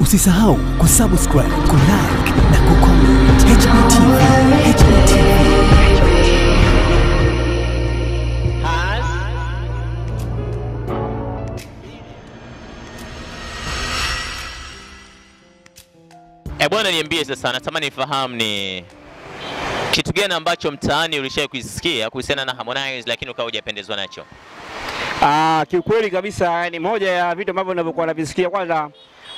Usisahau kusubscribe, kulike na kucomment. HBTV, HBTV. Eh, bwana niambie sasa, natamani nifahamu ni kitu gani ambacho mtaani ulishai kuisikia kuhusiana na Harmonize lakini ukawa hujapendezwa nacho? Ah, kiukweli kabisa ni moja ya vitu ambavyo ninavyokuwa navisikia. Kwanza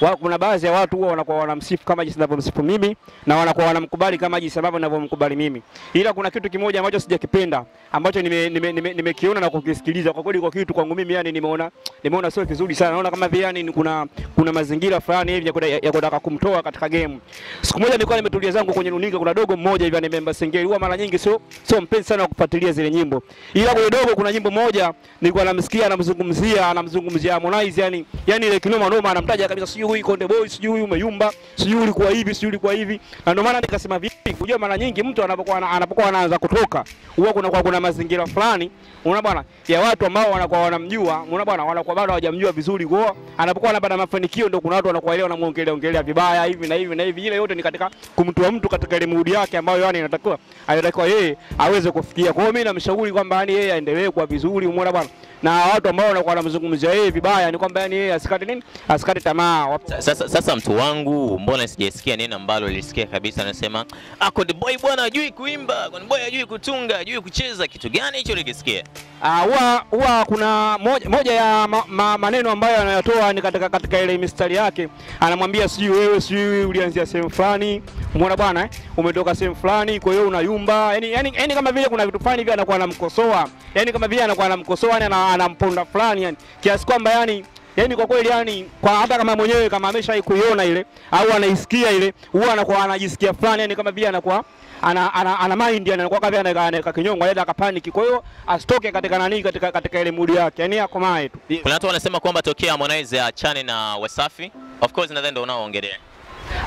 wa, kuna baadhi ya watu huwa wanakuwa wanamsifu kama jinsi ninavyomsifu mimi na wanakuwa wanamkubali kama jinsi ambavyo ninavyomkubali mimi, ila kuna kitu kimoja ambacho sijakipenda ambacho nimekiona nime, nime, nime na kukisikiliza. Kwa kweli, kwa kitu kwangu mimi yani nimeona nimeona sio kizuri sana. Naona kama vile yani kuna kuna mazingira fulani hivi ya kutaka kumtoa katika game. Siku moja nilikuwa nimetulia zangu kwenye runinga, kuna dogo mmoja hivi anaimba Singeli, huwa mara nyingi sio sio mpenzi sana wa kufuatilia zile nyimbo, ila kwa dogo kuna nyimbo moja nilikuwa namsikia anamzungumzia anamzungumzia Harmonize, yani yani ile kinoma noma, anamtaja kabisa, sijui huyu Konde Boy, sijui Umeyumba, sijui ulikuwa hivi, sijui ulikuwa hivi, na ndio maana nikasema vipi, unajua mara nyingi mtu anapokuwa anapokuwa anaanza kutoka huwa kuna kwa kuna mazingira fulani unaona bwana ya watu ambao wanakuwa wanamjua, unaona bwana, wanakuwa bado hawajamjua vizuri, kwa anapokuwa anapata mafanikio ndio kuna watu wanakuwa ile wanamuongelea ongelea vibaya hivi na hivi na hivi. Ile yote ni katika kumtoa mtu katika ile mood yake ambayo yani inatakiwa anatakiwa yeye aweze kufikia. Kwa hiyo mimi namshauri kwamba yani yeye aendelee kwa vizuri, umeona bwana, na watu ambao wanakuwa wanamzungumzia yeye vibaya ni kwamba yani yeye asikate nini, asikate tamaa. Sasa, sasa mtu wangu, mbona sijasikia neno ambalo lilisikia kabisa? Anasema ah, Konde Boy bwana hajui kuimba, Konde Boy hajui kutunga, hajui kucheza. Kitu gani hicho ulikisikia? Ah, huwa huwa kuna moja, moja ya ma, ma, maneno ambayo anayotoa ni katika, katika ile mistari yake, anamwambia sijui wewe sijui ulianzia sehemu fulani, umeona bwana eh? umetoka sehemu fulani, kwa hiyo unayumba, yani, yani, yani kama vile kuna vitu fulani hivi anakuwa anamkosoa, yani kama vile anakuwa anamkosoa, yani anamponda fulani, yani kiasi kwamba yani yani kwa kweli yani kwa hata kama mwenyewe kama ameshawahi kuiona ile au anaisikia ile, huwa anakuwa anajisikia fulani, yani kama vile anakuwa ana, ana, ana mind yani anakuwa kama anaweka- anaweka kinyongo aenda akapaniki. Kwa hiyo asitoke katika nani katika katika ile mood yake, yani akomae tu. Kuna watu wanasema kwamba tokea Harmonize achane na Wasafi, of course nadhani ndio unaoongelea.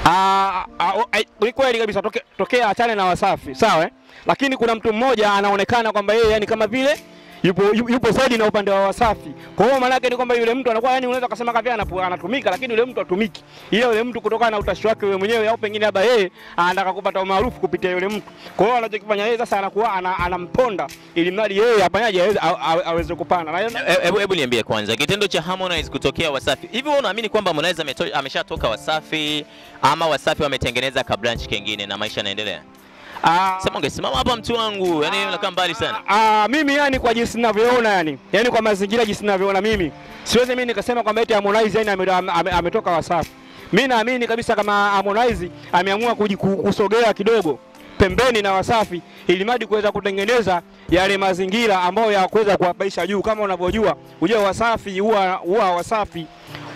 Ah, ah, oh, ni kweli kabisa toke, tokea achane na Wasafi sawa eh? Lakini kuna mtu mmoja anaonekana kwamba yeye yani kama vile yupo, yu- yupo Saidi na upande wa Wasafi. Kwa hiyo maana yake ni kwamba yule mtu anakuwa yani unaweza kusema kama anatumika, lakini yule mtu atumiki. Ile yule mtu kutokana na utashi wake wewe mwenyewe au pengine labda yeye anataka kupata umaarufu kupitia yule mtu. Kwa hiyo anachokifanya yeye sasa anakuwa anamponda ili mradi yeye afanyaje aweze, awe- awe- aweze kupanda. Na E- Hebu hebu niambie kwanza, kitendo cha Harmonize kutokea Wasafi, hivi wewe unaamini kwamba Harmonize ameshatoka Wasafi ama Wasafi wametengeneza kabranch kingine na maisha yanaendelea? Ah, Sema ungesimama hapa mtu wangu, yani unakaa mbali sana. Ah, mimi yani kwa jinsi ninavyoona yani, yani kwa mazingira jinsi ninavyoona mimi, siwezi mimi nikasema kwamba eti Harmonize yani ame- ame- ametoka Wasafi. Mimi naamini kabisa kama Harmonize ameamua kusogea kidogo pembeni na Wasafi ili madi kuweza kutengeneza yale mazingira ambayo ya kuweza kuwapaisha juu. Kama unavyojua, ujue Wasafi huwa huwa Wasafi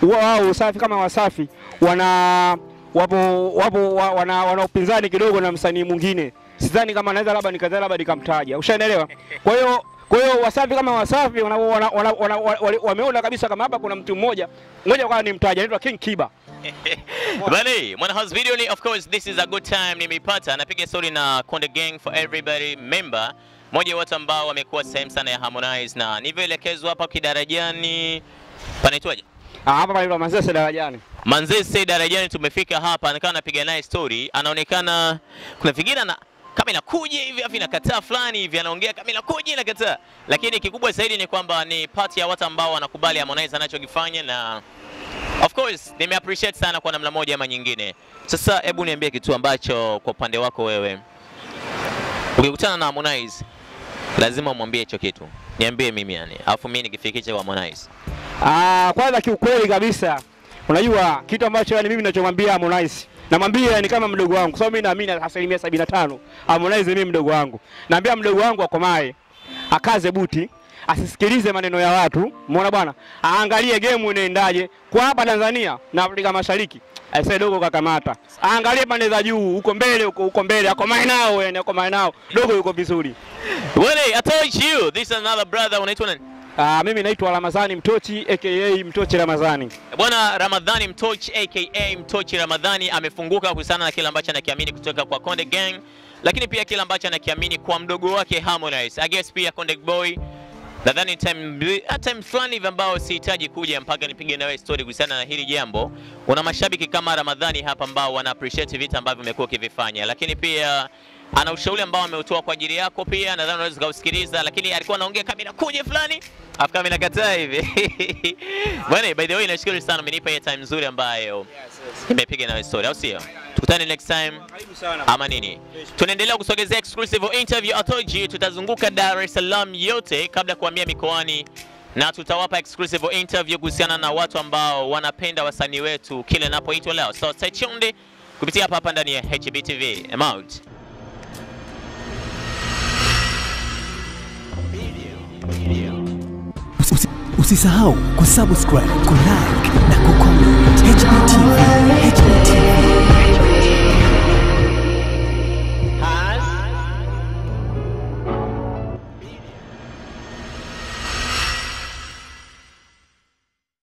huwa wao Wasafi kama Wasafi wana wapo wapo wa- wana, wana upinzani kidogo na msanii mwingine. Sidhani kama naweza labda nikaza labda nikamtaja, ushaelewa? Kwa hiyo kwa hiyo Wasafi kama Wasafi wana, wana, wana, wana, wana, wameona kabisa kama hapa kuna mtu mmoja ngoja kwa nimtaja, anaitwa King Kiba. Bali, mwana house video ni of course this is a good time nimeipata. Napiga story na Konde Gang for everybody member. mmoja watu ambao wamekuwa sehemu sana ya Harmonize na nivyoelekezwa hapa kidarajani panaitwaje? Ah, hapa pale Manzese darajani. Manzese darajani tumefika hapa, anakaa anapiga naye story, anaonekana kuna vingine na kama inakuja hivi afu inakataa fulani hivi, anaongea kama inakuja inakataa, lakini kikubwa zaidi ni kwamba ni part ya watu ambao wanakubali Harmonize anachokifanya na of course nime appreciate sana kwa namna moja ama nyingine. Sasa hebu niambie kitu ambacho kwa upande wako wewe ukikutana na Harmonize lazima umwambie hicho kitu, niambie mimi yani, alafu mimi nikifikisha kwa Harmonize. Ah, kwanza kiukweli kabisa, unajua kitu ambacho yani mimi ninachomwambia Harmonize namwambia ni kama mdogo wangu, sababu mimi naamini asilimia sabini na tano Harmonize mimi mdogo wangu. Naambia mdogo wangu akomae, akaze buti, asisikilize maneno ya watu, umeona bwana, aangalie game inaendaje kwa hapa Tanzania na Afrika Mashariki. Aise dogo kakamata, aangalie pande za juu huko mbele, huko huko mbele, akomae nao, yani akomae nao, dogo yuko vizuri. Well, I told you this is another brother unaitwa nani? Ah, mimi naitwa Ramadhani Mtochi aka Mtochi Ramadhani. Bwana Ramadhani Mtochi aka Mtochi Ramadhani amefunguka kuhusiana na kile ambacho anakiamini kutoka kwa Konde Gang, lakini pia kile ambacho anakiamini kwa mdogo wake Harmonize. I guess pia Konde Boy nadhani time ah, time fulani hivi ambao sihitaji kuja mpaka nipige nawe story kuhusiana na hili jambo. Una mashabiki kama Ramadhani hapa ambao wana appreciate vitu ambavyo umekuwa ukivifanya, lakini pia ana ushauri ambao ameutoa kwa ajili yako, pia nadhani unaweza kusikiliza, lakini alikuwa anaongea kama inakuja fulani afu kama inakataa hivi bwana. By the way, nashukuru sana, umenipa hii time nzuri ambayo nimepiga nawe story, au sio? Tukutane next time ama nini? Tunaendelea kusogezea exclusive interview. authority, tutazunguka Dar es Salaam yote kabla kuhamia mikoani na tutawapa exclusive interview kuhusiana na watu ambao wanapenda wasanii wetu kile napoitwa leo. So stay tuned kupitia hapa hapa ndani ya HBTV. I'm out. Usisahau kusubscribe, kulike na kucomment. HBTV, HBTV.